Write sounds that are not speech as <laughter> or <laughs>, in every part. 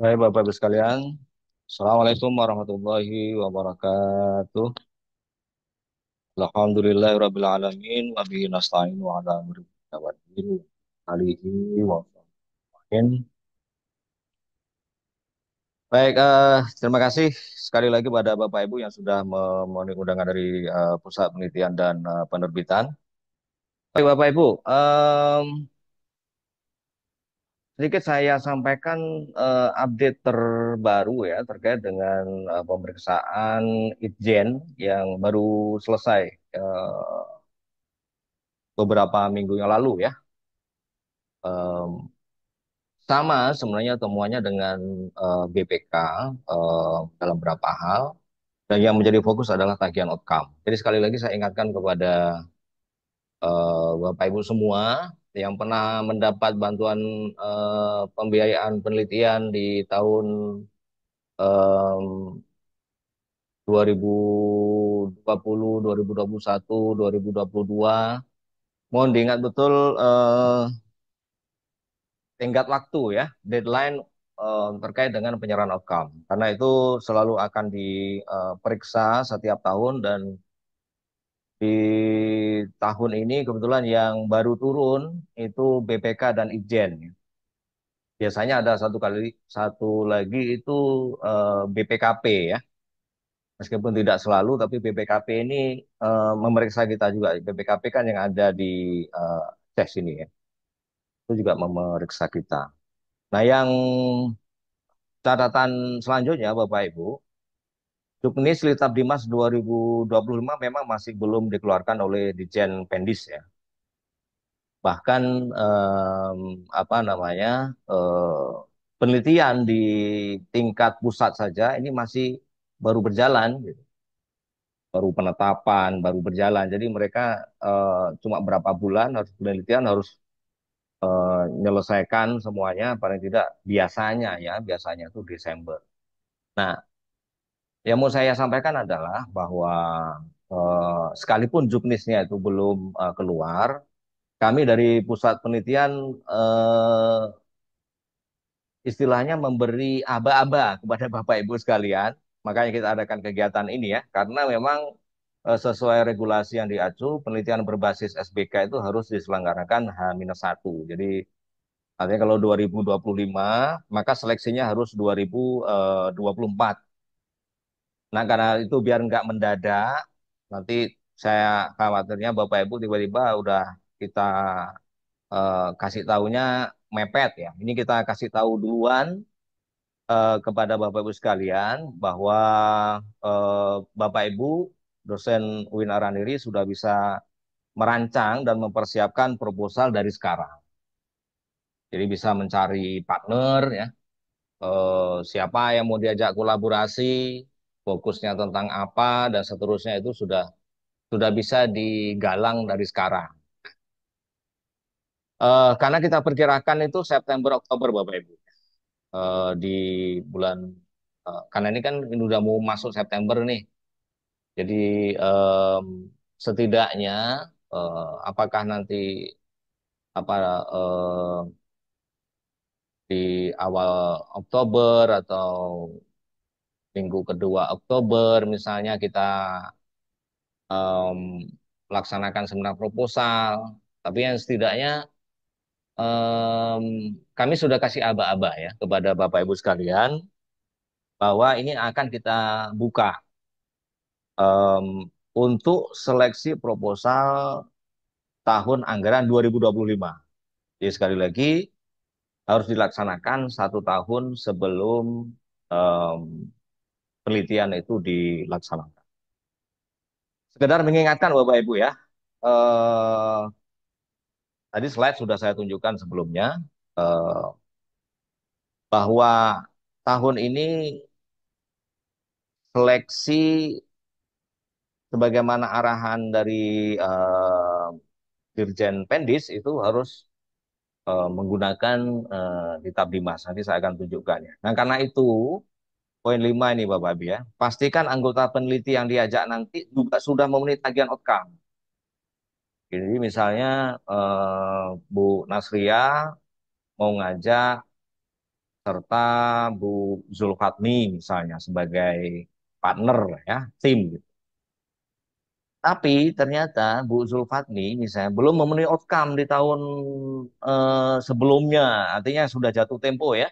Baik, Bapak Ibu sekalian. Assalamualaikum warahmatullahi wabarakatuh. Alhamdulillahirabbil alamin wa bihi nasta'in wa ala amri tawakkil alihi wa sahbihi. Baik, eh, terima kasih sekali lagi pada Bapak Ibu yang sudah memenuhi undangan dari eh, Pusat Penelitian dan eh, Penerbitan. Baik, Bapak Ibu, em, sedikit saya sampaikan eh, update terbaru ya terkait dengan eh, pemeriksaan Itjen yang baru selesai eh, beberapa minggu yang lalu ya. Em, sama sebenarnya temuannya dengan eh, BPK eh, dalam beberapa hal dan yang menjadi fokus adalah tagihan outcome. Jadi sekali lagi saya ingatkan kepada eh, Bapak Ibu semua yang pernah mendapat bantuan eh, pembiayaan penelitian di tahun em, 2020, 2021, 2022. Mohon diingat betul eh, tingkat waktu ya, deadline eh, terkait dengan penyerahan outcome. Karena itu selalu akan diperiksa setiap tahun dan di tahun ini kebetulan yang baru turun itu BPK dan Itjen. Biasanya ada satu kali satu lagi itu eh, BPKP ya. Meskipun tidak selalu, tapi BPKP ini eh, memeriksa kita juga. BPKP kan yang ada di eh, CES ini ya. Itu juga memeriksa kita. Nah, yang catatan selanjutnya Bapak Ibu, Juknis Dimas 2025 memang masih belum dikeluarkan oleh Dijen Pendis ya. Bahkan em, apa namanya eh, penelitian di tingkat pusat saja ini masih baru berjalan, gitu. baru penetapan, baru berjalan. Jadi mereka eh, cuma berapa bulan harus penelitian harus eh, menyelesaikan semuanya paling tidak biasanya ya biasanya itu Desember. Nah, yang mau saya sampaikan adalah bahwa eh, sekalipun juknisnya itu belum eh, keluar, kami dari pusat penelitian eh, istilahnya memberi aba-aba kepada <laughs> Bapak Ibu sekalian. Makanya kita adakan kegiatan ini ya, karena memang eh, sesuai regulasi yang diacu, penelitian berbasis SBK itu harus diselenggarakan H-1. Jadi artinya kalau 2025, maka seleksinya harus 2024. Nah, karena itu biar nggak mendadak, nanti saya khawatirnya Bapak Ibu tiba-tiba udah kita eh, kasih tahunya mepet ya. Ini kita kasih tahu duluan eh, kepada Bapak Ibu sekalian bahwa eh, Bapak Ibu dosen UIN Araniri sudah bisa merancang dan mempersiapkan proposal dari sekarang. Jadi bisa mencari partner ya, eh, siapa yang mau diajak kolaborasi, fokusnya tentang apa dan seterusnya itu sudah sudah bisa digalang dari sekarang. Eh, karena kita perkirakan itu September Oktober Bapak Ibu Eh, di bulan eh, karena ini kan ini udah mau masuk September nih. Jadi em, setidaknya eh, apakah nanti apa eh, di awal Oktober atau minggu kedua Oktober misalnya kita em, melaksanakan seminar proposal. Tapi yang setidaknya em, kami sudah kasih aba-aba ya kepada Bapak Ibu sekalian bahwa ini akan kita buka em, untuk seleksi proposal tahun anggaran 2025. Jadi sekali lagi harus dilaksanakan satu tahun sebelum em, penelitian itu dilaksanakan. Sekedar mengingatkan Bapak Ibu ya, eh, tadi slide sudah saya tunjukkan sebelumnya eh, bahwa tahun ini seleksi sebagaimana arahan dari eh, Dirjen Pendis itu harus eh, menggunakan eh, kitab Dimas. Nanti saya akan tunjukkan ya. Nah, karena itu poin lima ini Bapak Ibu ya. Pastikan anggota peneliti yang diajak nanti juga sudah memenuhi tagihan outcome. Jadi misalnya eh, Bu Nasria mau ngajak serta Bu Zulfatmi misalnya sebagai partner ya, tim gitu. Tapi ternyata Bu Zulfatmi misalnya belum memenuhi outcome di tahun eh, sebelumnya, artinya sudah jatuh tempo ya.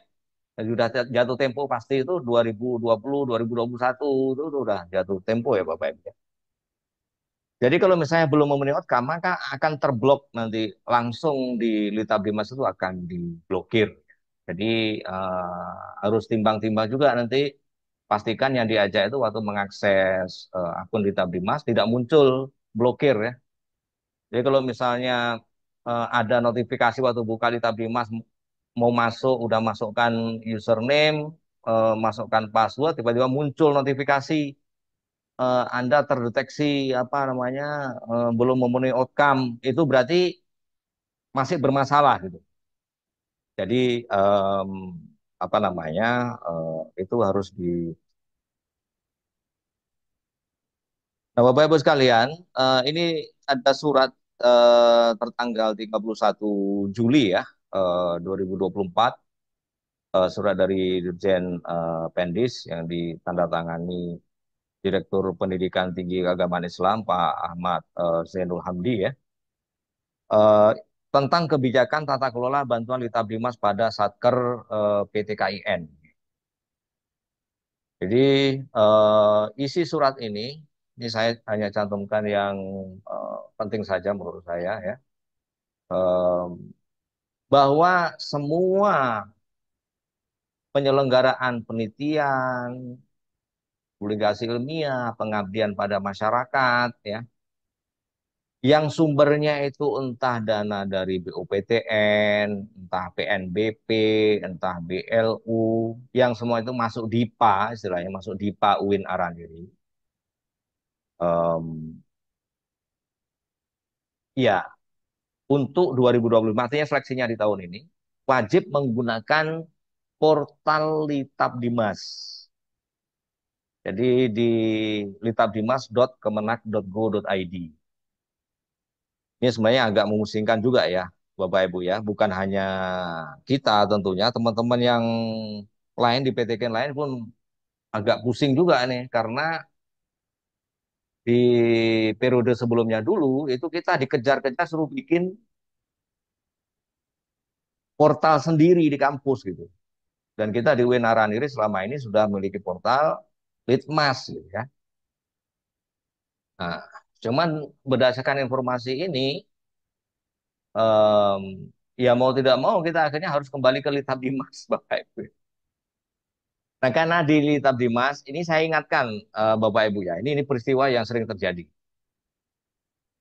Sudah jatuh tempo pasti itu 2020, 2021 itu sudah jatuh tempo ya Bapak Ibu. ya. Jadi kalau misalnya belum memenuhi outcome, maka akan terblok nanti langsung di Lita Bimas itu akan diblokir. Jadi eh, harus timbang-timbang juga nanti pastikan yang diajak itu waktu mengakses eh, akun Lita Bimas tidak muncul blokir ya. Jadi kalau misalnya eh, ada notifikasi waktu buka Lita Bimas mau masuk, udah masukkan username, eh, masukkan password, tiba-tiba muncul notifikasi eh, Anda terdeteksi apa namanya eh, belum memenuhi outcome, itu berarti masih bermasalah gitu. Jadi em, apa namanya eh, itu harus di. Nah, Bapak Ibu sekalian, eh, ini ada surat eh, tertanggal 31 Juli ya eh, 2024 eh, surat dari Dirjen eh, Pendis yang ditandatangani Direktur Pendidikan Tinggi Keagamaan Islam Pak Ahmad eh, Zainul Hamdi ya eh, tentang kebijakan tata kelola bantuan Lita Blimas pada Satker eh, PT KIN. Jadi eh, isi surat ini ini saya hanya cantumkan yang eh, penting saja menurut saya ya bahwa semua penyelenggaraan penelitian, publikasi ilmiah, pengabdian pada masyarakat ya yang sumbernya itu entah dana dari BUPTN, entah PNBP, entah BLU, yang semua itu masuk DIPA, istilahnya masuk DIPA UIN Araniri. Um, ya, untuk 2025, artinya seleksinya di tahun ini, wajib menggunakan portal Litab Dimas. Jadi di litabdimas.kemenak.go.id. Ini sebenarnya agak memusingkan juga ya, Bapak Ibu ya. Bukan hanya kita tentunya, teman-teman yang lain di PTK lain pun agak pusing juga nih, karena di periode sebelumnya dulu itu kita dikejar-kejar suruh bikin portal sendiri di kampus gitu. Dan kita di UIN Araniri selama ini sudah memiliki portal Litmas gitu ya. Nah, cuman berdasarkan informasi ini um, ya mau tidak mau kita akhirnya harus kembali ke Litab Dimas <laughs> Bapak Ibu. Nah, karena di Litab Dimas ini saya ingatkan uh, Bapak Ibu ya, ini ini peristiwa yang sering terjadi.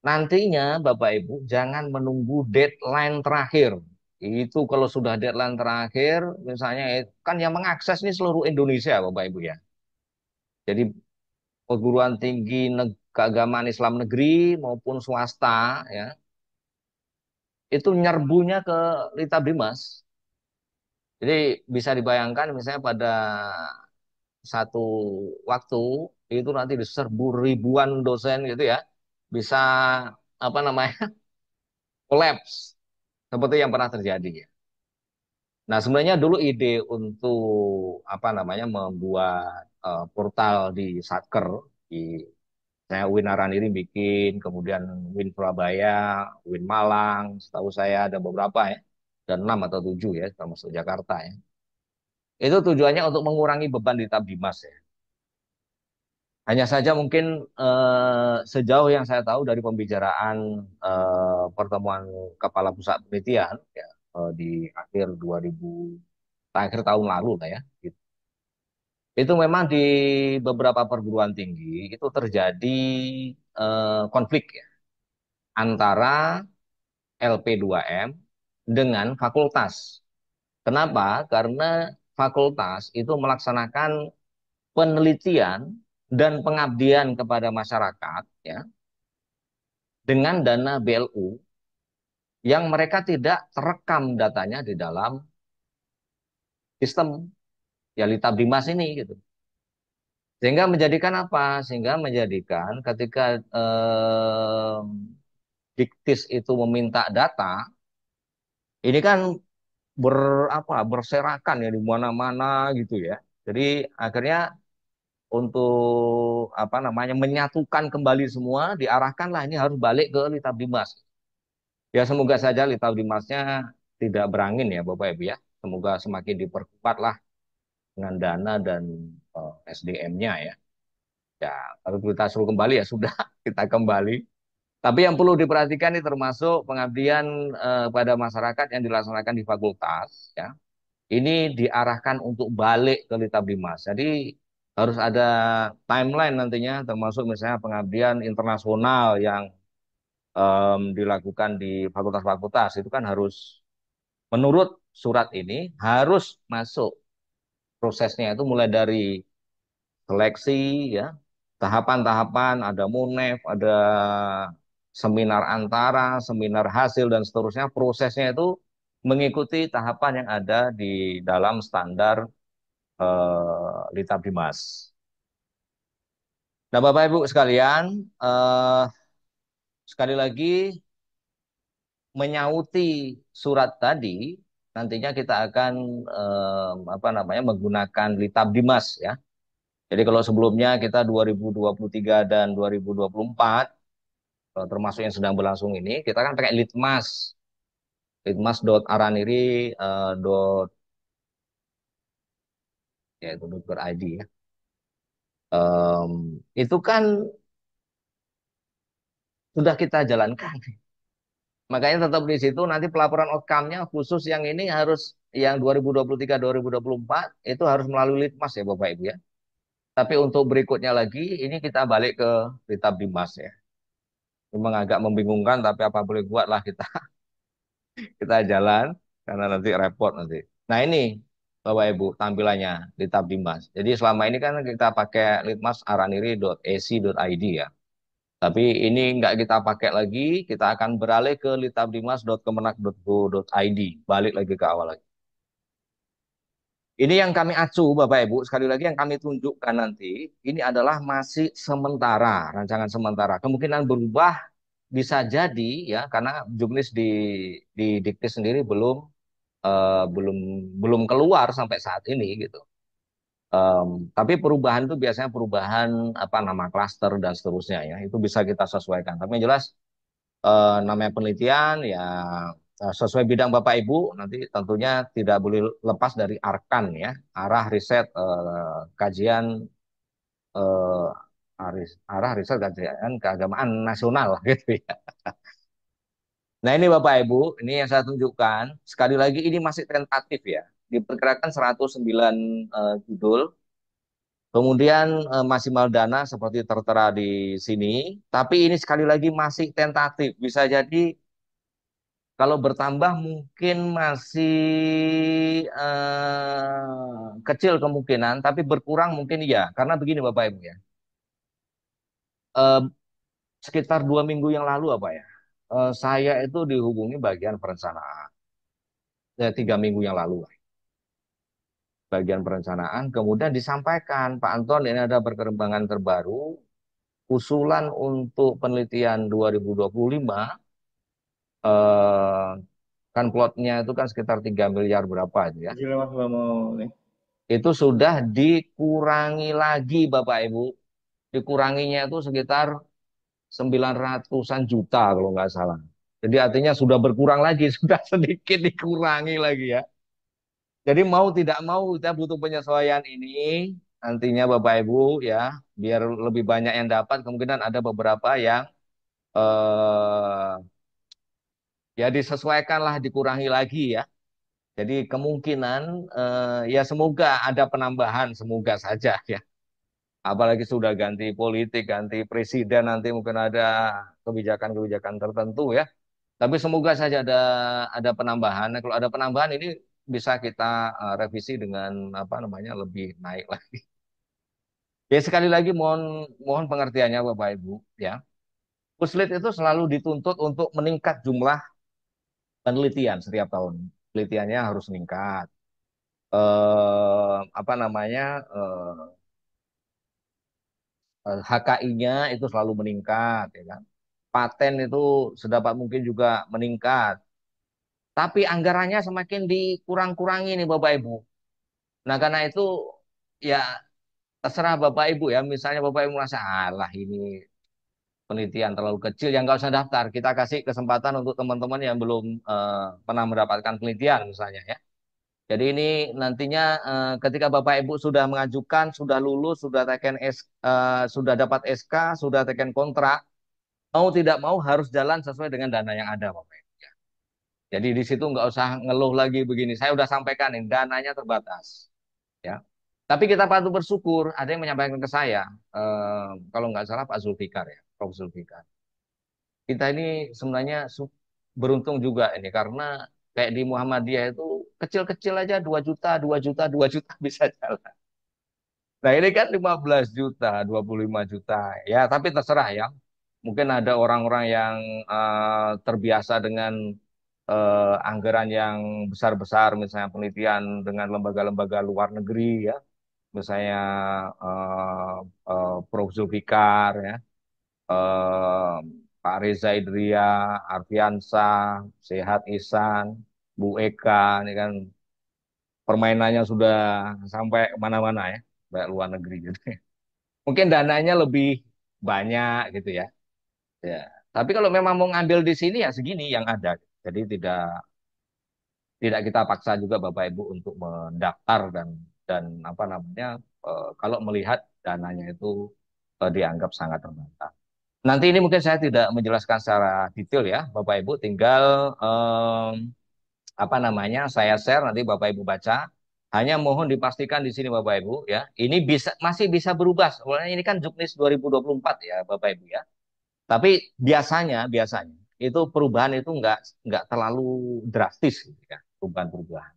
Nantinya Bapak Ibu jangan menunggu deadline terakhir. Itu kalau sudah deadline terakhir, misalnya kan yang mengakses ini seluruh Indonesia Bapak Ibu ya. Jadi perguruan tinggi keagamaan Islam negeri maupun swasta ya itu nyerbunya ke Lita Bimas. Jadi bisa dibayangkan misalnya pada satu waktu itu nanti diserbu ribuan dosen gitu ya bisa apa namanya <laughs> kolaps seperti yang pernah terjadi ya. Nah sebenarnya dulu ide untuk apa namanya membuat uh, portal di Satker di saya Win Araniri bikin, kemudian Win Surabaya, Win Malang, setahu saya ada beberapa ya, dan enam atau tujuh ya, termasuk Jakarta ya. Itu tujuannya untuk mengurangi beban di Tabdimas ya. Hanya saja mungkin eh, sejauh yang saya tahu dari pembicaraan eh, pertemuan kepala pusat penelitian ya, eh, di akhir 2000 akhir tahun lalu lah ya. Gitu. Itu memang di beberapa perguruan tinggi itu terjadi eh, konflik ya antara LP2M dengan fakultas. Kenapa? Karena fakultas itu melaksanakan penelitian dan pengabdian kepada masyarakat ya dengan dana BLU yang mereka tidak terekam datanya di dalam sistem ya Dimas ini gitu. Sehingga menjadikan apa? Sehingga menjadikan ketika eh, Diktis itu meminta data, ini kan ber apa berserakan ya di mana-mana gitu ya. Jadi akhirnya untuk apa namanya menyatukan kembali semua diarahkanlah ini harus balik ke Litab Dimas. Ya semoga saja Litab Dimasnya tidak berangin ya Bapak Ibu ya. Semoga semakin diperkuat lah dengan dana dan uh, SDM-nya ya. Ya kalau kita suruh kembali ya sudah <laughs> kita kembali. Tapi yang perlu diperhatikan ini termasuk pengabdian uh, pada masyarakat yang dilaksanakan di fakultas ya. Ini diarahkan untuk balik ke Litab Dimas. Jadi harus ada timeline nantinya, termasuk misalnya pengabdian internasional yang um, dilakukan di fakultas-fakultas. Itu kan harus menurut surat ini harus masuk prosesnya itu mulai dari seleksi ya. Tahapan-tahapan ada munef ada seminar antara seminar hasil dan seterusnya prosesnya itu mengikuti tahapan yang ada di dalam standar uh, Litab Dimas. Nah, Bapak Ibu sekalian, uh, sekali lagi menyauti surat tadi, nantinya kita akan uh, apa namanya menggunakan Litab Dimas ya. Jadi kalau sebelumnya kita 2023 dan 2024 termasuk yang sedang berlangsung ini, kita kan pakai litmas litmas.araniri uh, ya itu .id ya. Um, itu kan sudah kita jalankan. Makanya tetap di situ nanti pelaporan outcome-nya khusus yang ini harus yang 2023-2024 itu harus melalui Litmas ya Bapak Ibu ya. Tapi untuk berikutnya lagi ini kita balik ke Litab Dimas ya. Memang agak membingungkan tapi apa boleh buat lah kita. <laughs> kita jalan karena nanti repot nanti. Nah ini Bapak Ibu tampilannya di tab Dimas. Jadi selama ini kan kita pakai litmasaraniri.ac.id ya. Tapi ini nggak kita pakai lagi, kita akan beralih ke litabdimas.kemenak.go.id. Balik lagi ke awal lagi. Ini yang kami acu Bapak Ibu, sekali lagi yang kami tunjukkan nanti, ini adalah masih sementara, rancangan sementara. Kemungkinan berubah bisa jadi ya, karena juknis di, di dikti sendiri belum uh, belum belum keluar sampai saat ini gitu. Um, tapi perubahan itu biasanya perubahan apa nama klaster dan seterusnya ya itu bisa kita sesuaikan. Tapi yang jelas uh, namanya penelitian ya sesuai bidang Bapak Ibu nanti tentunya tidak boleh lepas dari arkan ya arah riset uh, kajian uh, arah riset kajian keagamaan nasional <laughs> gitu ya. Nah ini Bapak Ibu, ini yang saya tunjukkan. Sekali lagi ini masih tentatif ya. Diperkirakan 109 uh, judul. Kemudian uh, maksimal dana seperti tertera di sini. Tapi ini sekali lagi masih tentatif. Bisa jadi kalau bertambah mungkin masih uh, kecil kemungkinan, tapi berkurang mungkin iya. Karena begini Bapak Ibu ya. Uh, sekitar dua minggu yang lalu apa ya? uh, saya itu dihubungi bagian perencanaan. Ya, tiga minggu yang lalu. Bagian perencanaan. Kemudian disampaikan, Pak Anton ini ada perkembangan terbaru. Usulan untuk penelitian 2025. Uh, kan plotnya itu kan sekitar 3 miliar berapa aja ya. Itu sudah dikurangi lagi Bapak Ibu. Dikuranginya itu sekitar 900-an juta kalau nggak salah. Jadi artinya sudah berkurang lagi, <laughs> sudah sedikit dikurangi lagi ya. Jadi mau tidak mau kita butuh penyesuaian ini nantinya Bapak Ibu ya, biar lebih banyak yang dapat. Kemungkinan ada beberapa yang eh, ya disesuaikanlah, dikurangi lagi ya. Jadi kemungkinan eh, ya semoga ada penambahan, semoga saja ya apalagi sudah ganti politik, ganti presiden nanti mungkin ada kebijakan-kebijakan tertentu ya. Tapi semoga saja ada ada penambahan. Nah, kalau ada penambahan ini bisa kita uh, revisi dengan apa namanya lebih naik lagi. Ya sekali lagi mohon mohon pengertiannya Bapak Ibu ya. Puslit itu selalu dituntut untuk meningkat jumlah penelitian setiap tahun. Penelitiannya harus meningkat. Eh, apa namanya? Eh, HKI-nya itu selalu meningkat, ya kan? Paten itu sedapat mungkin juga meningkat. Tapi anggarannya semakin dikurang-kurangi nih Bapak Ibu. Nah karena itu ya terserah Bapak Ibu ya. Misalnya Bapak Ibu merasa, alah ini penelitian terlalu kecil yang nggak usah daftar. Kita kasih kesempatan untuk teman-teman yang belum uh, pernah mendapatkan penelitian misalnya ya. Jadi ini nantinya uh, ketika Bapak Ibu sudah mengajukan, sudah lulus, sudah teken S, uh, sudah dapat SK, sudah teken kontrak, mau tidak mau harus jalan sesuai dengan dana yang ada Bapak Ibu. Ya. Jadi di situ nggak usah ngeluh lagi begini. Saya sudah sampaikan ini dananya terbatas. Ya. Tapi kita patut bersyukur, ada yang menyampaikan ke saya, eh, kalau nggak salah Pak Zulfikar ya, Prof. Zulfikar. Kita ini sebenarnya beruntung juga ini karena kayak di Muhammadiyah itu kecil-kecil aja 2 juta, 2 juta, 2 juta <laughs> bisa jalan. Nah ini kan 15 juta, 25 juta. Ya tapi terserah ya. Mungkin ada orang-orang yang uh, terbiasa dengan uh, anggaran yang besar-besar, misalnya penelitian dengan lembaga-lembaga luar negeri ya misalnya uh, uh, Prof Zulfikar ya, Pak Reza Idria, Arfiansa, Sehat Isan, Bu Eka, ini kan permainannya sudah sampai mana-mana ya, baik luar negeri gitu. <laughs> Mungkin dananya lebih banyak gitu ya. Ya. Tapi kalau memang mau ngambil di sini ya segini yang ada. Jadi tidak tidak kita paksa juga Bapak Ibu untuk mendaftar dan dan apa namanya uh, kalau melihat dananya itu uh, dianggap sangat terbatas. Nanti ini mungkin saya tidak menjelaskan secara detail ya, Bapak Ibu, tinggal um, apa namanya saya share nanti Bapak Ibu baca. Hanya mohon dipastikan di sini Bapak Ibu ya, ini bisa masih bisa berubah. Sebenarnya ini kan Juknis 2024 ya Bapak Ibu ya. Tapi biasanya biasanya itu perubahan itu enggak enggak terlalu drastis gitu ya, perubahan-perubahan.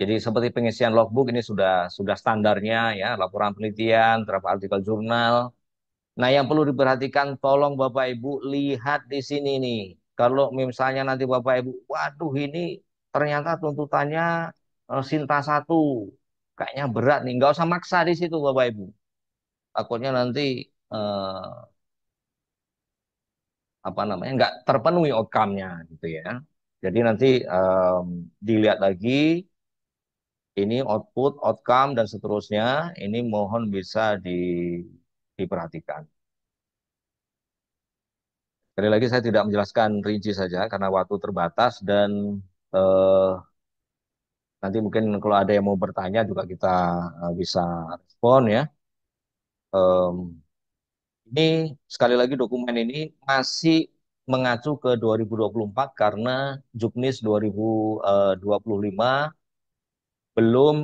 Jadi seperti pengisian logbook ini sudah sudah standarnya ya, laporan penelitian, terhadap artikel jurnal. Nah, yang perlu diperhatikan tolong Bapak Ibu lihat di sini nih. Kalau misalnya nanti Bapak Ibu, waduh ini ternyata tuntutannya uh, Sinta satu, kayaknya berat nih. Nggak usah maksa di situ Bapak Ibu. Takutnya nanti uh, apa namanya nggak terpenuhi outcome-nya gitu ya. Jadi nanti um, dilihat lagi ini output, outcome, dan seterusnya, ini mohon bisa di, diperhatikan. Sekali lagi saya tidak menjelaskan rinci saja karena waktu terbatas dan eh, nanti mungkin kalau ada yang mau bertanya juga kita eh, bisa respon ya. Um, ini sekali lagi dokumen ini masih mengacu ke 2024 karena Juknis 2025 belum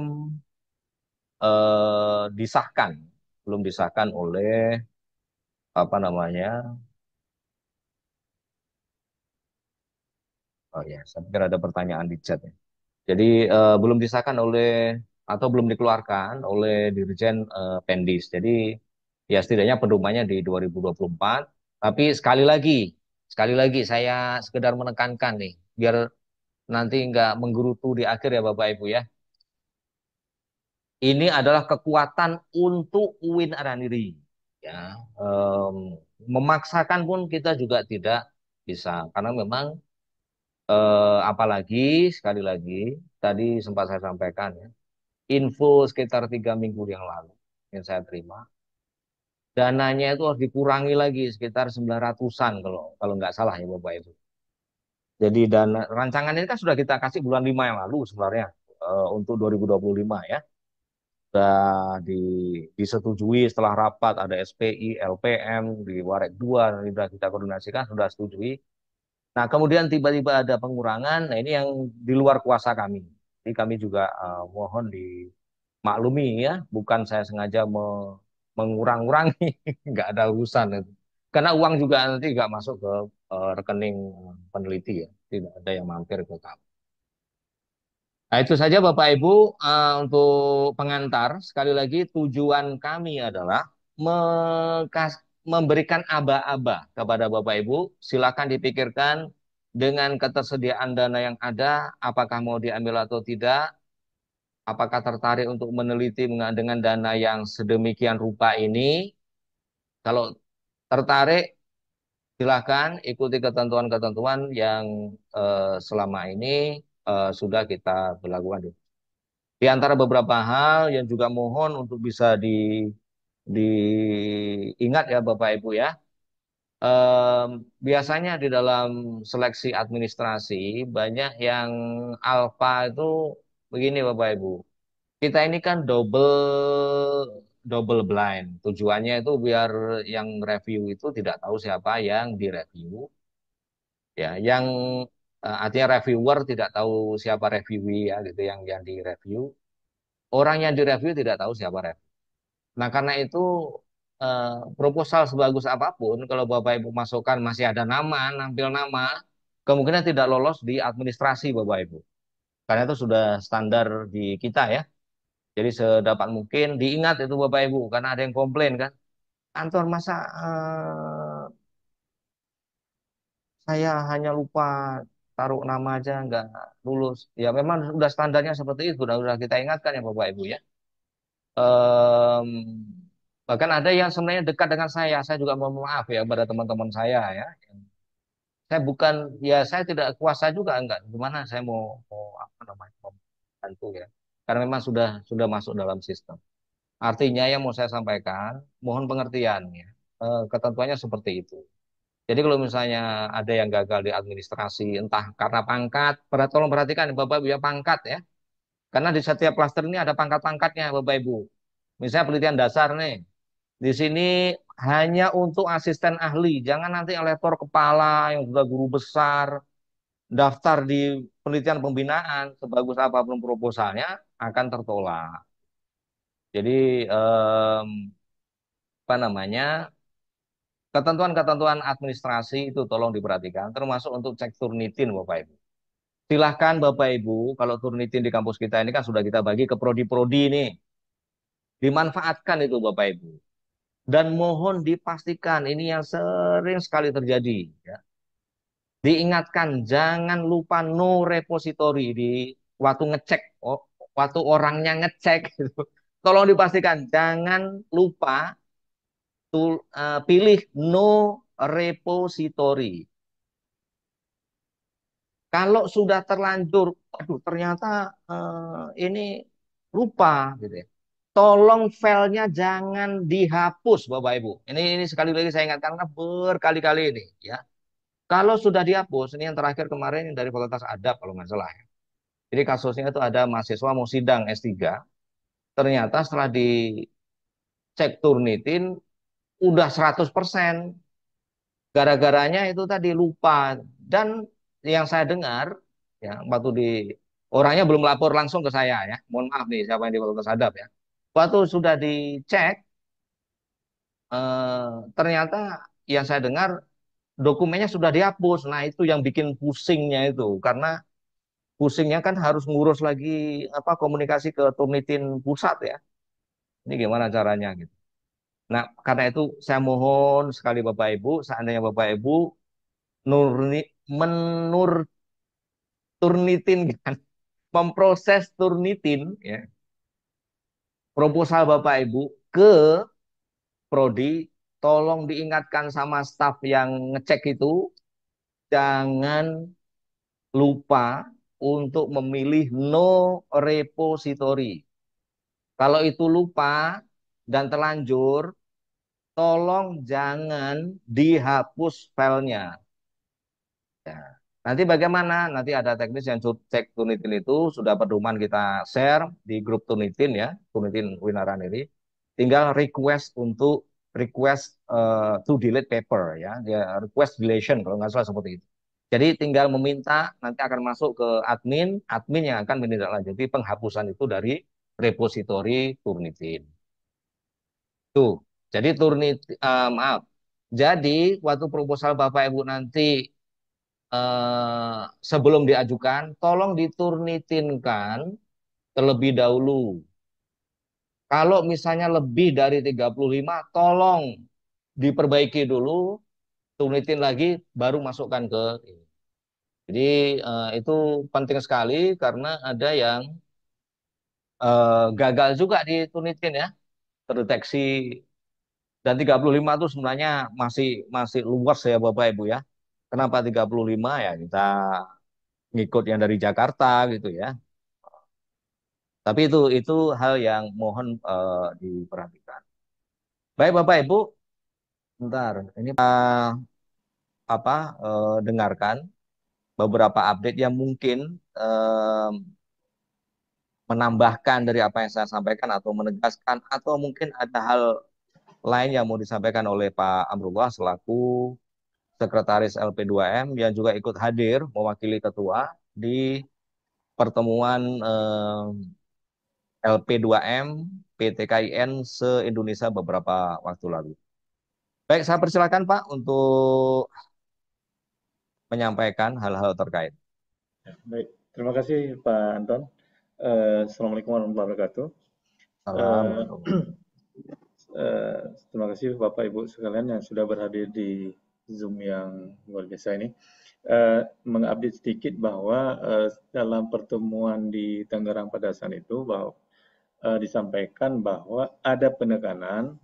eh, disahkan, belum disahkan oleh apa namanya? Oh ya, saya pikir ada pertanyaan di chat ya. Jadi eh, belum disahkan oleh atau belum dikeluarkan oleh Dirjen eh, Pendis. Jadi ya setidaknya pedomannya di 2024. Tapi sekali lagi, sekali lagi saya sekedar menekankan nih, biar nanti nggak menggerutu di akhir ya Bapak Ibu ya ini adalah kekuatan untuk win Araniri. Ya, um, memaksakan pun kita juga tidak bisa karena memang uh, apalagi sekali lagi tadi sempat saya sampaikan ya info sekitar tiga minggu yang lalu yang saya terima dananya itu harus dikurangi lagi sekitar 900-an kalau kalau nggak salah ya Bapak Ibu. Jadi dana rancangan ini kan sudah kita kasih bulan 5 yang lalu sebenarnya uh, untuk 2025 ya sudah di, disetujui setelah rapat ada SPI, LPM di Warek 2 nanti sudah kita koordinasikan sudah setujui. Nah kemudian tiba-tiba ada pengurangan, nah ini yang di luar kuasa kami. Jadi kami juga uh, mohon dimaklumi ya, bukan saya sengaja me mengurang-urangi, <laughs> nggak ada urusan itu. Karena uang juga nanti nggak masuk ke uh, rekening peneliti ya, tidak ada yang mampir ke kami. Nah, itu saja Bapak Ibu uh, untuk pengantar. Sekali lagi tujuan kami adalah memberikan aba-aba kepada Bapak Ibu. Silakan dipikirkan dengan ketersediaan dana yang ada, apakah mau diambil atau tidak. Apakah tertarik untuk meneliti dengan dana yang sedemikian rupa ini? Kalau tertarik, Silakan ikuti ketentuan-ketentuan yang eh, selama ini eh, sudah kita berlakukan. Di antara beberapa hal yang juga mohon untuk bisa di diingat ya Bapak Ibu ya. Em, biasanya di dalam seleksi administrasi banyak yang alfa itu begini Bapak Ibu. Kita ini kan double double blind. Tujuannya itu biar yang review itu tidak tahu siapa yang direview. Ya, yang artinya reviewer tidak tahu siapa reviewee ya gitu yang yang direview. Orang yang direview tidak tahu siapa review. Nah, karena itu eh, proposal sebagus apa pun kalau Bapak Ibu masukkan masih ada nama, nampil nama, kemungkinan tidak lolos di administrasi Bapak Ibu. Karena itu sudah standar di kita ya. Jadi sedapat mungkin diingat itu Bapak Ibu, karena ada yang komplain kan. Kantor masa eh, saya hanya lupa taruh nama aja nggak lulus. Ya memang sudah standarnya seperti itu, sudah, sudah kita ingatkan ya Bapak Ibu ya. Em, bahkan ada yang sebenarnya dekat dengan saya, saya juga mohon maaf ya pada teman-teman saya ya. Saya bukan, ya saya tidak kuasa juga enggak. Gimana saya mau, mau apa namanya, mau bantu ya. Karena memang sudah sudah masuk dalam sistem. Artinya yang mau saya sampaikan, mohon pengertian ya. Eh, ketentuannya seperti itu. Jadi kalau misalnya ada yang gagal di administrasi, entah karena pangkat, tolong perhatikan Bapak Ibu ya pangkat ya. Karena di setiap klaster ini ada pangkat-pangkatnya Bapak Ibu. Misalnya penelitian dasar nih, di sini hanya untuk asisten ahli, jangan nanti elektor kepala yang sudah guru besar, daftar di penelitian pembinaan, sebagus apa pun proposalnya akan tertolak. Jadi em, apa namanya ketentuan-ketentuan administrasi itu tolong diperhatikan, termasuk untuk cek turnitin Bapak Ibu. Silahkan Bapak Ibu, kalau turnitin di kampus kita ini kan sudah kita bagi ke prodi-prodi ini, dimanfaatkan itu Bapak Ibu. Dan mohon dipastikan ini yang sering sekali terjadi. Ya. Diingatkan jangan lupa no repository di waktu ngecek, oh, waktu orangnya ngecek. Gitu. Tolong dipastikan jangan lupa tul, uh, pilih no repository. Kalau sudah terlanjur, aduh ternyata uh, ini lupa gitu ya. Tolong filenya jangan dihapus Bapak Ibu. Ini ini sekali lagi saya ingatkan karena berkali-kali ini ya. Kalau sudah dihapus, ini yang terakhir kemarin dari Fakultas Adab kalau nggak salah ya. Jadi kasusnya itu ada mahasiswa mau sidang S3, ternyata setelah dicek turnitin udah 100%. Gara-garanya itu tadi lupa. Dan yang saya dengar, ya waktu di orangnya belum lapor langsung ke saya ya. Mohon maaf nih siapa yang di Fakultas Adab ya. Waktu sudah dicek, eh, ternyata yang saya dengar dokumennya sudah dihapus. Nah itu yang bikin pusingnya itu karena pusingnya kan harus ngurus lagi apa komunikasi ke Turnitin pusat ya. Ini gimana caranya gitu. Nah, karena itu saya mohon sekali Bapak Ibu, seandainya Bapak Ibu nurni, menur turnitin kan, memproses turnitin ya, proposal Bapak Ibu ke prodi, tolong diingatkan sama staf yang ngecek itu, jangan lupa untuk memilih no repository. Kalau itu lupa dan terlanjur, tolong jangan dihapus filenya. Ya. Nanti bagaimana? Nanti ada teknis yang cek Tunitin itu sudah pedoman kita share di grup Tunitin ya, Tunitin Winaran ini. Tinggal request untuk request uh, to delete paper ya, ya request deletion kalau nggak salah seperti itu. Jadi tinggal meminta nanti akan masuk ke admin, admin yang akan menindaklanjuti penghapusan itu dari repository Turnitin. Tuh, jadi turnit uh, maaf. Jadi waktu proposal Bapak Ibu nanti uh, sebelum diajukan, tolong diturnitinkan terlebih dahulu. Kalau misalnya lebih dari 35, tolong diperbaiki dulu, turnitin lagi, baru masukkan ke ini. Jadi uh, itu penting sekali karena ada yang uh, gagal juga di ya, terdeteksi Dan 35 itu sebenarnya masih masih luas ya Bapak Ibu ya. Kenapa 35 ya kita ngikut yang dari Jakarta gitu ya. Tapi itu itu hal yang mohon uh, diperhatikan. Baik Bapak Ibu, bentar. Ini uh, apa uh, dengarkan beberapa update yang mungkin uh, menambahkan dari apa yang saya sampaikan atau menegaskan atau mungkin ada hal lain yang mau disampaikan oleh Pak Amrullah selaku Sekretaris LP2M yang juga ikut hadir mewakili ketua di pertemuan eh, LP2M PTKIN se-Indonesia beberapa waktu lalu. Baik, saya persilakan Pak untuk menyampaikan hal-hal terkait. Ya, baik, terima kasih Pak Anton. Uh, Assalamualaikum warahmatullahi wabarakatuh. Uh, <clears throat> uh, terima kasih Bapak Ibu sekalian yang sudah berhadir di Zoom yang luar biasa ini. Uh, mengupdate sedikit bahwa uh, dalam pertemuan di Tangerang pada saat itu bahwa uh, disampaikan bahwa ada penekanan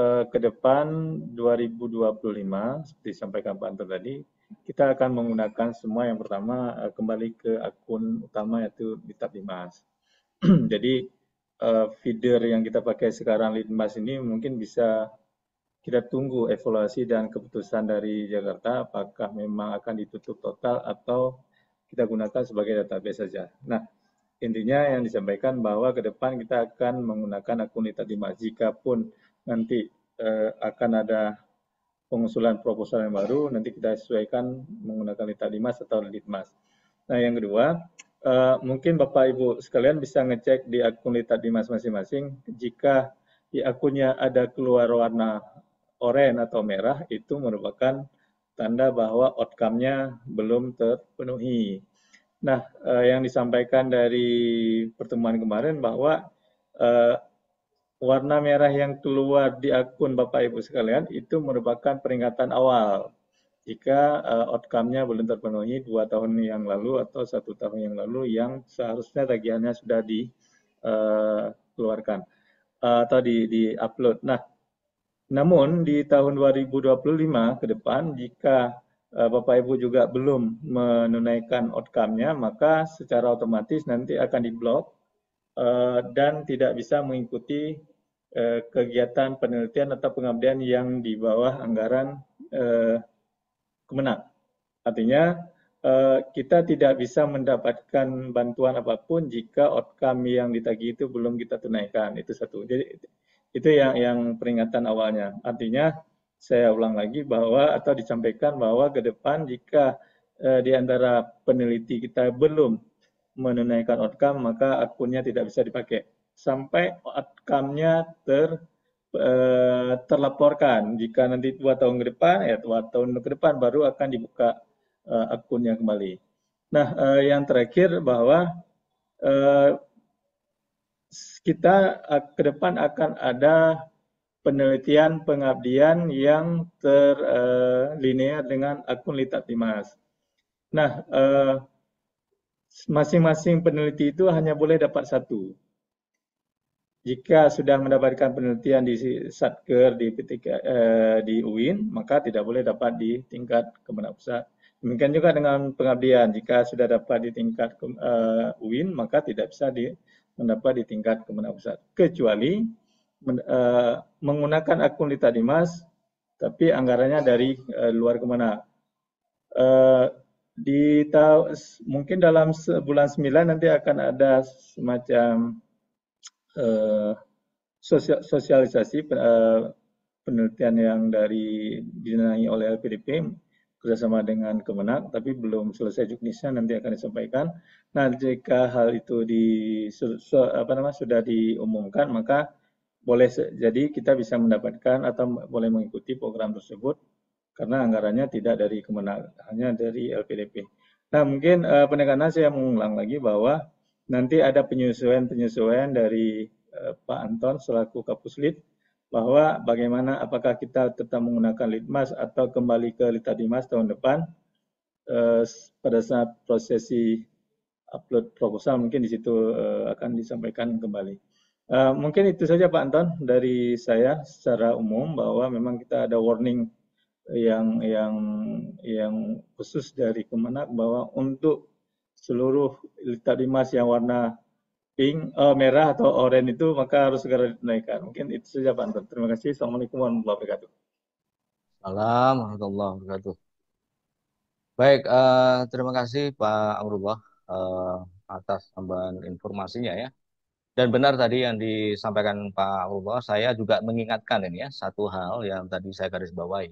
uh, ke depan 2025 seperti disampaikan Pak Anton tadi kita akan menggunakan semua yang pertama uh, kembali ke akun utama yaitu Litab Dimas. <clears throat> Jadi uh, feeder yang kita pakai sekarang Litmas ini mungkin bisa kita tunggu evaluasi dan keputusan dari Jakarta apakah memang akan ditutup total atau kita gunakan sebagai database saja. Nah, intinya yang disampaikan bahwa ke depan kita akan menggunakan akun Lita Dimas. Jikapun nanti eh, akan ada pengusulan proposal yang baru, nanti kita sesuaikan menggunakan Lita Dimas atau Litmas. Nah, yang kedua, eh, mungkin Bapak Ibu sekalian bisa ngecek di akun Lita Dimas masing-masing jika di akunnya ada keluar warna oranye atau merah itu merupakan tanda bahwa outcome-nya belum terpenuhi. Nah, eh, yang disampaikan dari pertemuan kemarin bahwa eh, warna merah yang keluar di akun Bapak Ibu sekalian itu merupakan peringatan awal jika uh, outcome-nya belum terpenuhi dua tahun yang lalu atau satu tahun yang lalu yang seharusnya tagihannya sudah dikeluarkan uh, uh, atau di, di upload. Nah, namun di tahun 2025 ke depan jika uh, Bapak Ibu juga belum menunaikan outcome-nya maka secara otomatis nanti akan diblok uh, dan tidak bisa mengikuti kegiatan penelitian atau pengabdian yang di bawah anggaran Kemenang. Artinya kita tidak bisa mendapatkan bantuan apa pun jika outcome yang ditagih itu belum kita tunaikan. Itu satu. Jadi itu yang yang peringatan awalnya. Artinya saya ulang lagi bahwa atau disampaikan bahwa ke depan jika eh, di antara peneliti kita belum menunaikan outcome maka akunnya tidak bisa dipakai sampai outcome-nya ter eh, terlaporkan. Jika nanti dua tahun ke depan, ya dua tahun ke depan baru akan dibuka eh, akunnya kembali. Nah, eh, yang terakhir bahwa eh, kita ke depan akan ada penelitian pengabdian yang terlinear dengan akun Litat Dimas. Nah, masing-masing peneliti itu hanya boleh dapat satu. Jika sudah mendapatkan penelitian di Satker di PTK, eh, di UIN, maka tidak boleh dapat di tingkat Kemenang Pusat. Demikian juga dengan pengabdian, jika sudah dapat di tingkat uh, UIN, maka tidak bisa di mendapat di tingkat Kemenang Pusat. Kecuali men, uh, menggunakan akun Lita Dimas, tapi anggarannya dari uh, luar Kemenang. Uh, di mungkin dalam bulan 9 nanti akan ada semacam sosial, sosialisasi uh, penelitian yang dari dinangi oleh LPDP kerjasama dengan Kemenak, tapi belum selesai juknisnya nanti akan disampaikan. Nah, jika hal itu di apa namanya sudah diumumkan, maka boleh jadi kita bisa mendapatkan atau boleh mengikuti program tersebut karena anggarannya tidak dari Kemenak, hanya dari LPDP. Nah, mungkin uh, penekanan saya mengulang lagi bahwa nanti ada penyesuaian-penyesuaian dari uh, Pak Anton selaku Kapuslit bahwa bagaimana apakah kita tetap menggunakan litmas atau kembali ke litadimas tahun depan uh, pada saat prosesi upload proposal mungkin di situ uh, akan disampaikan kembali. Uh, mungkin itu saja Pak Anton dari saya secara umum bahwa memang kita ada warning yang yang yang khusus dari Kemenak bahwa untuk seluruh litar dimas yang warna pink, uh, merah atau oranye itu maka harus segera dinaikkan. Mungkin itu saja Pak Anton. Terima kasih. Assalamualaikum warahmatullahi wabarakatuh. Assalamualaikum warahmatullahi wabarakatuh. Baik, uh, terima kasih Pak Amrullah uh, atas tambahan informasinya ya. Dan benar tadi yang disampaikan Pak Ulwa, saya juga mengingatkan ini ya, satu hal yang tadi saya garis bawahi.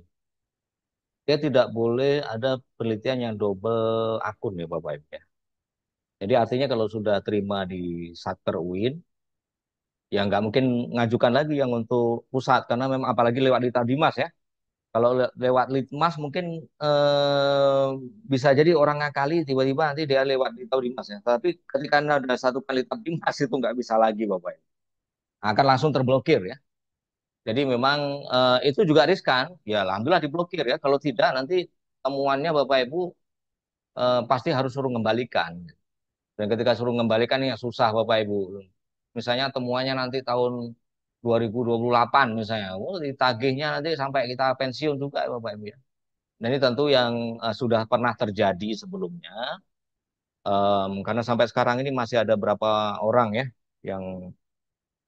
Dia tidak boleh ada penelitian yang double akun ya Bapak Ibu ya. Jadi artinya kalau sudah terima di Satker UIN, ya nggak mungkin ngajukan lagi yang untuk pusat karena memang apalagi lewat di Dimas ya. Kalau le lewat Litmas mungkin eh, bisa jadi orang ngakali tiba-tiba nanti dia lewat di Dimas ya. Tapi ketika ada satu kali Dimas <laughs> itu nggak bisa lagi Bapak. Akan langsung terblokir ya. Jadi memang eh, itu juga riskan. Ya alhamdulillah diblokir ya. Kalau tidak nanti temuannya Bapak Ibu eh, pasti harus suruh kembalikan. Dan ketika suruh kembalikan ya susah Bapak Ibu. Misalnya temuannya nanti tahun 2028 misalnya. Oh, ditagihnya nanti sampai kita pensiun juga Bapak Ibu ya. Dan ini tentu yang uh, sudah pernah terjadi sebelumnya. Um, karena sampai sekarang ini masih ada berapa orang ya yang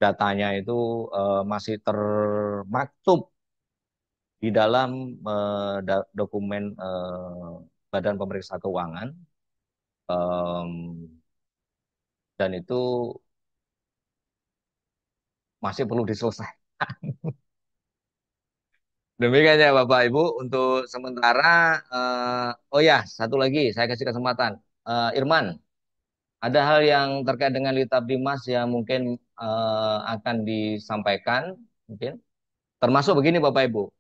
datanya itu uh, masih termaktub di dalam uh, da dokumen uh, Badan Pemeriksa Keuangan. Um, dan itu masih perlu diselesaikan. <laughs> Demikian ya Bapak Ibu untuk sementara. Uh, oh ya, satu lagi saya kasih kesempatan. Uh, Irman, ada hal yang terkait dengan Litab Dimas yang mungkin uh, akan disampaikan, mungkin. Termasuk begini Bapak Ibu.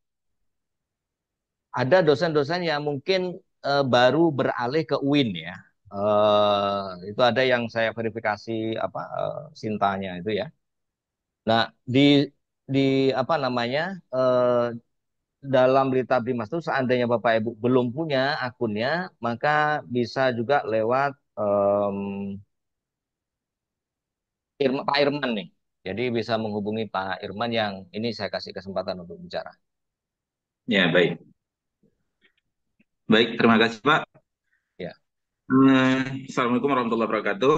Ada dosen-dosen yang mungkin uh, baru beralih ke UIN ya. Uh, itu ada yang saya verifikasi apa uh, sintanya itu ya. Nah, di di apa namanya eh, dalam berita Bimas itu seandainya Bapak Ibu belum punya akunnya, maka bisa juga lewat um, Irma, Pak Irman nih. Jadi bisa menghubungi Pak Irman yang ini saya kasih kesempatan untuk bicara. Ya, baik. Baik, terima kasih Pak. Hmm, Assalamualaikum warahmatullahi wabarakatuh.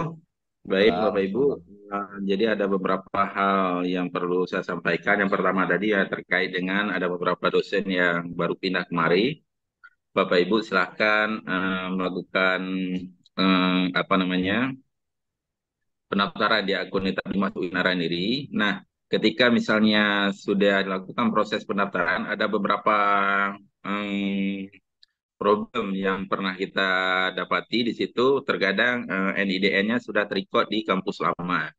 Baik, Bapak Ibu. Uh, jadi ada beberapa hal yang perlu saya sampaikan. Yang pertama tadi ya terkait dengan ada beberapa dosen yang baru pindah kemari. Bapak Ibu silahkan uh, melakukan uh, apa namanya pendaftaran di akun Nita Dimas Naraniri. Nah, ketika misalnya sudah dilakukan proses pendaftaran, ada beberapa um, problem yang pernah kita dapati di situ terkadang uh, eh, NIDN-nya sudah terikot di kampus lama.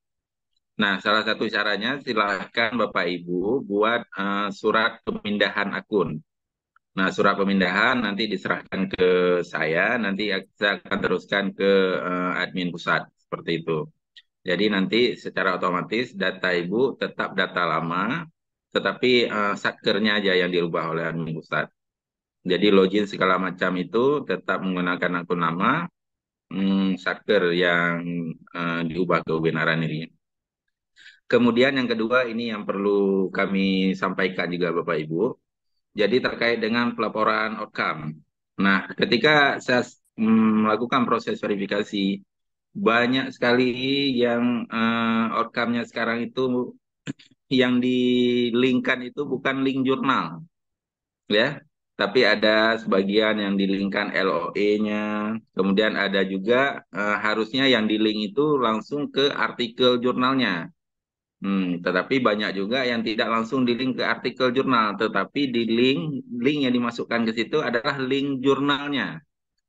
Nah, salah satu caranya silahkan Bapak Ibu buat uh, surat pemindahan akun. Nah, surat pemindahan nanti diserahkan ke saya, nanti saya akan teruskan ke uh, admin pusat seperti itu. Jadi nanti secara otomatis data Ibu tetap data lama, tetapi uh, satkernya aja yang dirubah oleh admin pusat. Jadi login segala macam itu tetap menggunakan akun nama hmm, Satker yang uh, diubah ke kebenaran ini. Kemudian yang kedua ini yang perlu kami sampaikan juga Bapak Ibu. Jadi terkait dengan pelaporan outcome. Nah, ketika saya mm, melakukan proses verifikasi, banyak sekali yang uh, outcome-nya sekarang itu yang dilingkan itu bukan link jurnal. Ya, tapi ada sebagian yang dilingkan LOE-nya. Kemudian ada juga uh, harusnya yang di link itu langsung ke artikel jurnalnya. Hmm, tetapi banyak juga yang tidak langsung di link ke artikel jurnal, tetapi di link link yang dimasukkan ke situ adalah link jurnalnya.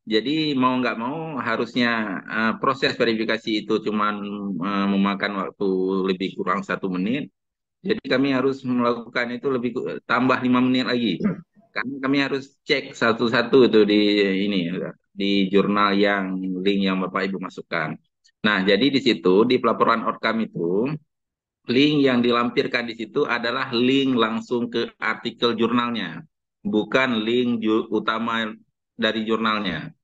Jadi mau nggak mau harusnya uh, proses verifikasi itu cuma uh, memakan waktu lebih kurang satu menit. Jadi kami harus melakukan itu lebih tambah lima menit lagi karena kami harus cek satu-satu itu di ini di jurnal yang link yang Bapak Ibu masukkan. Nah, jadi di situ di pelaporan outcome itu link yang dilampirkan di situ adalah link langsung ke artikel jurnalnya, bukan link utama dari jurnalnya.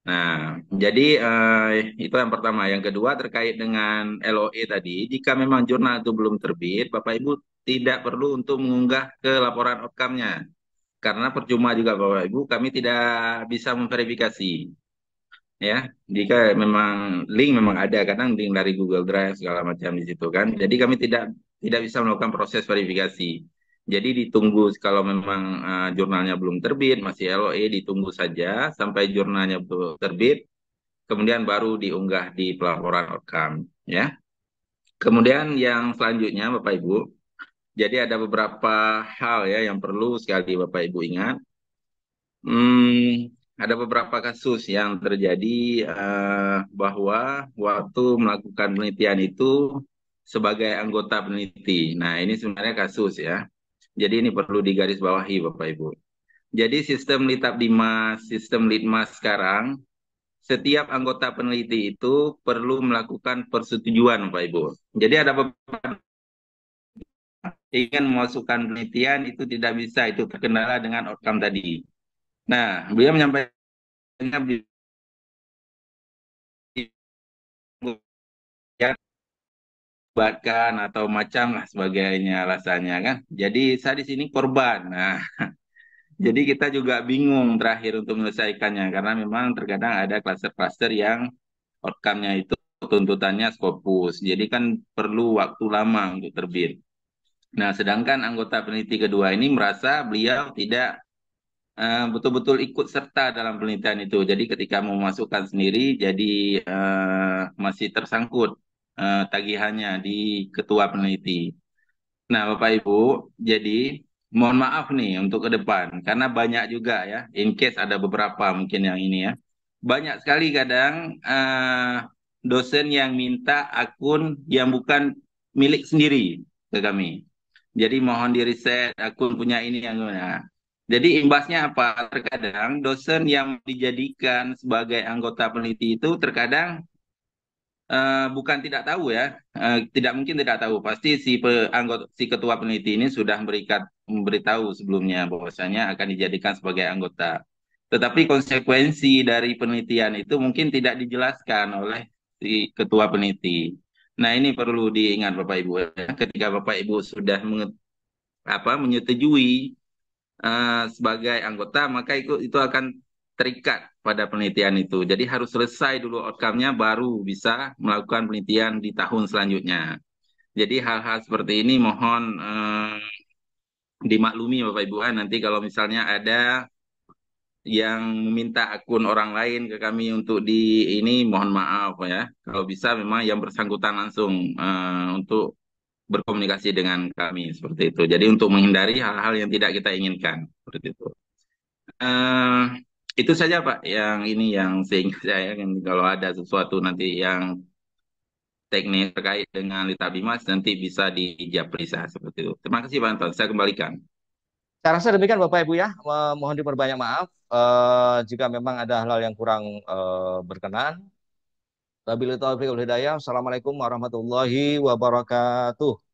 Nah, jadi uh, itu yang pertama. Yang kedua terkait dengan LOE tadi, jika memang jurnal itu belum terbit, Bapak Ibu tidak perlu untuk mengunggah ke laporan outcome-nya. Karena percuma juga Bapak Ibu, kami tidak bisa memverifikasi. Ya, jika memang link memang ada, kadang link dari Google Drive segala macam di situ kan. Jadi kami tidak tidak bisa melakukan proses verifikasi. Jadi ditunggu kalau memang uh, jurnalnya belum terbit, masih LOE, ditunggu saja sampai jurnalnya terbit, kemudian baru diunggah di pelaporan outcome. Ya. Kemudian yang selanjutnya Bapak Ibu, jadi ada beberapa hal ya yang perlu sekali Bapak Ibu ingat. Hmm, ada beberapa kasus yang terjadi uh, bahwa waktu melakukan penelitian itu sebagai anggota peneliti. Nah, ini sebenarnya kasus ya. Jadi ini perlu digarisbawahi Bapak Ibu. Jadi sistem Litap Dimas, sistem Litmas sekarang, setiap anggota peneliti itu perlu melakukan persetujuan Bapak Ibu. Jadi ada beberapa ingin memasukkan penelitian itu tidak bisa, itu terkendala dengan outcome tadi. Nah, beliau menyampaikan bahkan atau macam lah sebagainya alasannya kan. Jadi saya di sini korban. Nah, <laughs> jadi kita juga bingung terakhir untuk menyelesaikannya karena memang terkadang ada kluster-kluster yang outcome-nya itu tuntutannya skopus. Jadi kan perlu waktu lama untuk terbit. Nah, sedangkan anggota peneliti kedua ini merasa beliau tidak eh, betul-betul uh, ikut serta dalam penelitian itu. Jadi ketika memasukkan sendiri, jadi uh, masih tersangkut uh, tagihannya di ketua peneliti. Nah, Bapak Ibu, jadi mohon maaf nih untuk ke depan karena banyak juga ya, in case ada beberapa mungkin yang ini ya. Banyak sekali kadang uh, dosen yang minta akun yang bukan milik sendiri ke kami. Jadi mohon di reset akun punya ini yang mana. Jadi imbasnya apa? Terkadang dosen yang dijadikan sebagai anggota peneliti itu terkadang uh, bukan tidak tahu ya, uh, tidak mungkin tidak tahu. Pasti si anggota si ketua peneliti ini sudah memberikan memberitahu sebelumnya bahwasanya akan dijadikan sebagai anggota. Tetapi konsekuensi dari penelitian itu mungkin tidak dijelaskan oleh si ketua peneliti. Nah ini perlu diingat Bapak Ibu. Ya. Ketika Bapak Ibu sudah apa, menyetujui uh, sebagai anggota, maka itu, itu akan terikat pada penelitian itu. Jadi harus selesai dulu outcome-nya baru bisa melakukan penelitian di tahun selanjutnya. Jadi hal-hal seperti ini mohon eh, dimaklumi Bapak Ibu nanti kalau misalnya ada yang meminta akun orang lain ke kami untuk di ini mohon maaf ya. Kalau bisa memang yang bersangkutan langsung uh, untuk berkomunikasi dengan kami seperti itu. Jadi untuk menghindari hal-hal yang tidak kita inginkan seperti itu. Uh, itu saja Pak yang ini yang sehingga <laughs> saya kan kalau ada sesuatu nanti yang teknis terkait dengan Lita Bimas nanti bisa dijaprisa seperti itu. Terima kasih Pak Anton, saya kembalikan. Saya rasa demikian Bapak Ibu ya, mohon diperbanyak maaf uh, jika memang ada hal-hal yang kurang uh, berkenan. Wabillahi taufiq wal hidayah. Assalamualaikum warahmatullahi wabarakatuh.